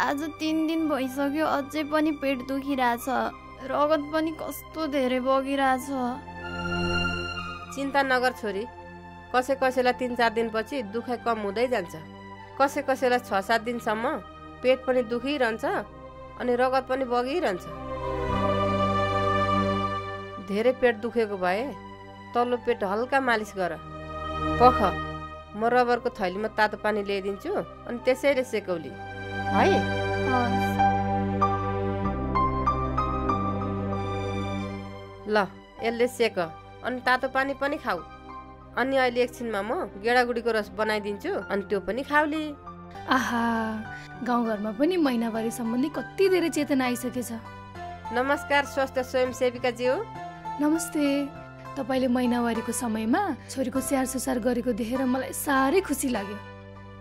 आज तिन दिन भइसक्यो अझै पनि पेट दुखिरहेछ। रगत पनि कस्तो धेरै बगिरहेछ। चिन्ता नगर छोरी। कसै कसैलाई तिन चार दिनपछि दुखाइ कम हुँदै जान्छ। कसै कसैलाई छ सात दिनसम्म पेट पनि दुखिरहन्छ अनि रगत पनि बगिरहन्छ। धेरै पेट दुखेको भए तल्लो पेट हल्का मालिस गर। पख म रबरको थैलीमा तातो पानी ल्याइदिन्छु अनि त्यसैले सेकौली। है ल यसले सेक। अनि तातो पानी पनि खाऊ। अनि अहिले एकछिनमा म गेडागुडीको रस बनाइदिन्छु अनि त्यो पनि खाउली आहा गाउँघरमा पनि महिनावारी सम्बन्धी कति धेरै चेतना आइसकेछ नमस्कार स्वास्थ्य स्वयंसेविकाज्यू नमस्ते। तपाईँले महिनावारीको समयमा छोरीको स्याहार सुसार गरेको देखेर मलाई साह्रै खुसी लाग्यो।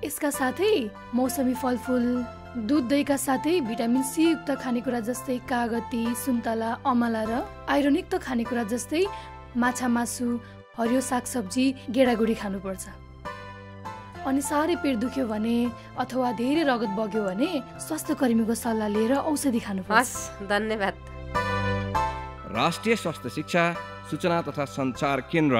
यसका साथै मौसमी फलफुल दुध दहीका साथै भिटामिन सी युक्त खानेकुरा जस्तै कागती सुन्तला अमला र आइरनयुक्त खानेकुरा जस्तै माछा मासु हरियो सागसब्जी गेडागुडी खानुपर्छ। अनि साह्रै पेट दुख्यो भने अथवा धेरै रगत बग्यो भने स्वास्थ्य कर्मीको सल्लाह लिएर औषधि खानुपर्छ। धन्यवाद। राष्ट्रिय स्वास्थ्य शिक्षा सूचना तथा सञ्चार केन्द्र।